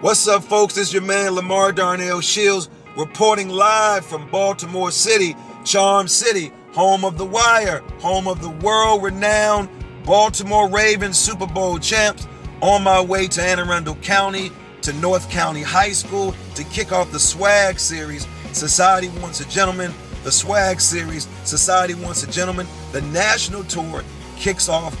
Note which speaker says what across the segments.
Speaker 1: What's up, folks? It's your man LaMarr Darnell Shields reporting live from Baltimore City, Charm City, home of the Wire, home of the world renowned Baltimore Ravens Super Bowl champs. On my way to Anne Arundel County, to North County High School to kick off the Swag Series. Society Wants a Gentleman, the Swag Series, Society Wants a Gentleman. The national tour kicks off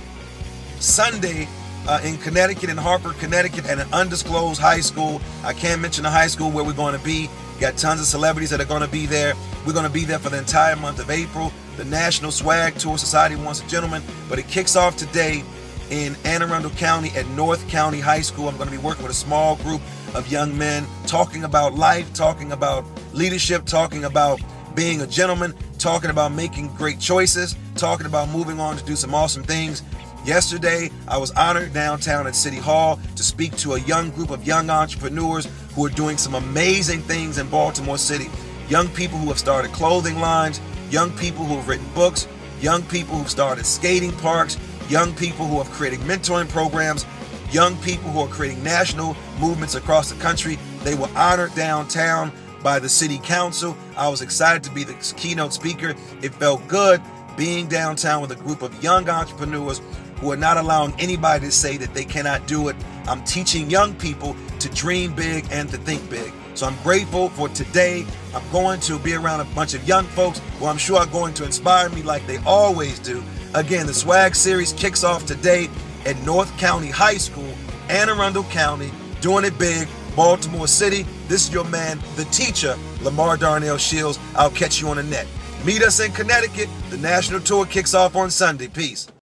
Speaker 1: Sunday uh, in Connecticut, in Hartford, Connecticut, at an undisclosed high school. I can't mention the high school where we're going to be. Got tons of celebrities that are going to be there. We're going to be there for the entire month of April. The National Swag Tour Society wants a gentleman, but it kicks off today in Anne Arundel County at North County High School. I'm going to be working with a small group of young men talking about life, talking about leadership, talking about being a gentleman, talking about making great choices, talking about moving on to do some awesome things. Yesterday, I was honored downtown at City Hall to speak to a young group of young entrepreneurs who are doing some amazing things in Baltimore City. Young people who have started clothing lines, young people who have written books, young people who've started skating parks, young people who have created mentoring programs, young people who are creating national movements across the country. They were honored downtown by the city council. I was excited to be the keynote speaker. It felt good being downtown with a group of young entrepreneurs who are not allowing anybody to say that they cannot do it. I'm teaching young people to dream big and to think big. So I'm grateful for today. I'm going to be around a bunch of young folks who I'm sure are going to inspire me like they always do. Again, the Swag Series kicks off today at North County High School, Anne Arundel County, doing it big, Baltimore City. This is your man, the teacher, LaMarr Darnell Shields. I'll catch you on the net. Meet us in Connecticut. The national tour kicks off on Sunday. Peace.